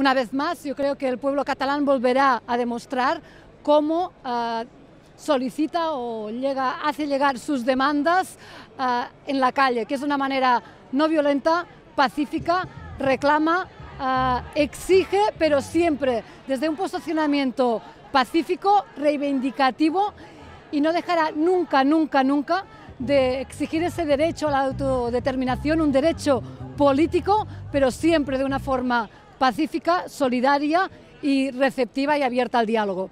Una vez más, yo creo que el pueblo catalán volverá a demostrar cómo uh, solicita o llega, hace llegar sus demandas uh, en la calle, que es una manera no violenta, pacífica, reclama, uh, exige, pero siempre desde un posicionamiento pacífico, reivindicativo y no dejará nunca, nunca, nunca de exigir ese derecho a la autodeterminación, un derecho político, pero siempre de una forma pacífica, solidaria y receptiva y abierta al diálogo.